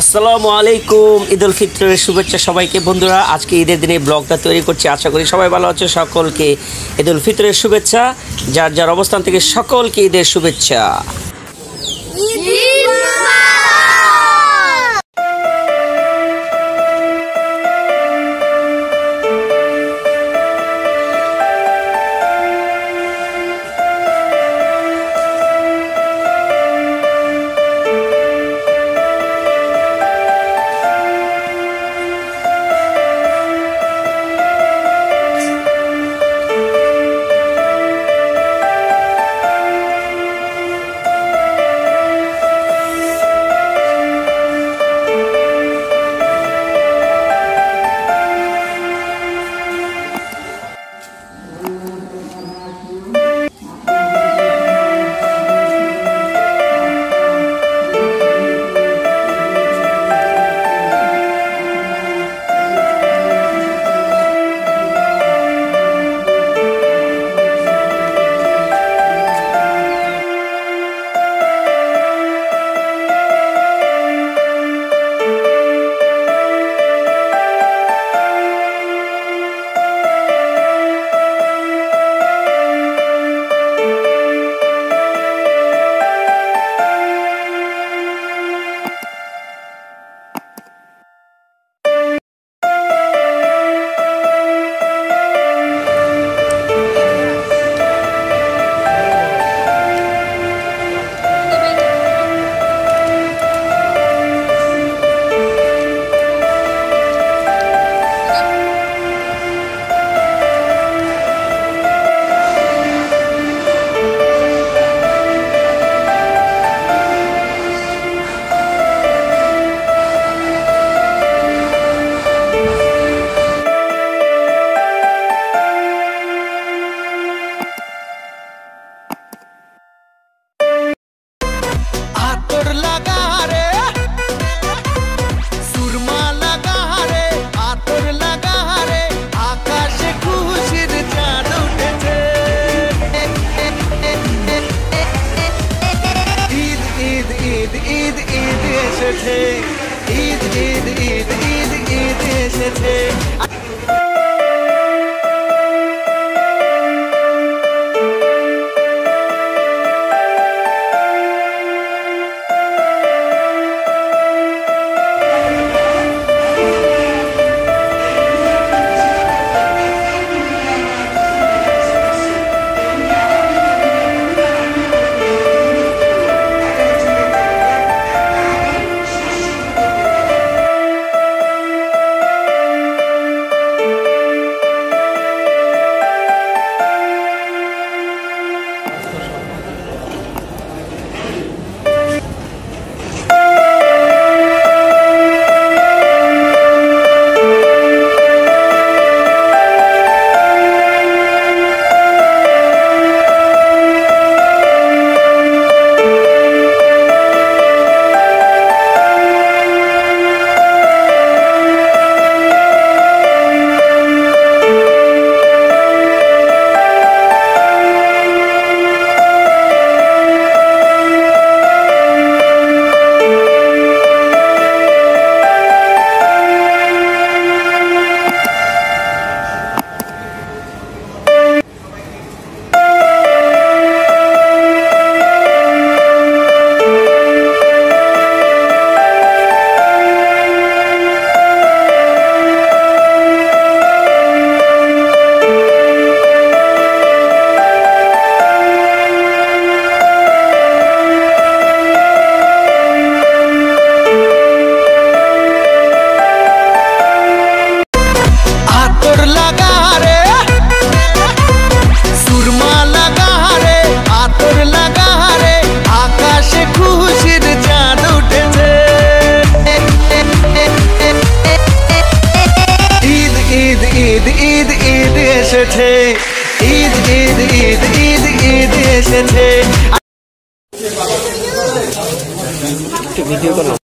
আসসালামু আলাইকুম ঈদ উল ফিতরের শুভেচ্ছা সবাইকে। বন্ধুরা, আজকে ঈদের দিনে ব্লগটা তৈরি করছি। আশা করি সবাই ভালো আছে। সকলকে ঈদ উল ফিতরের শুভেচ্ছা। যার যার অবস্থান থেকে সকলকে ঈদের শুভেচ্ছা। এসেছে এসেছে। ঈদ ঈদ ঈদ ঈদ ঈদ এসেছে। ভিডিও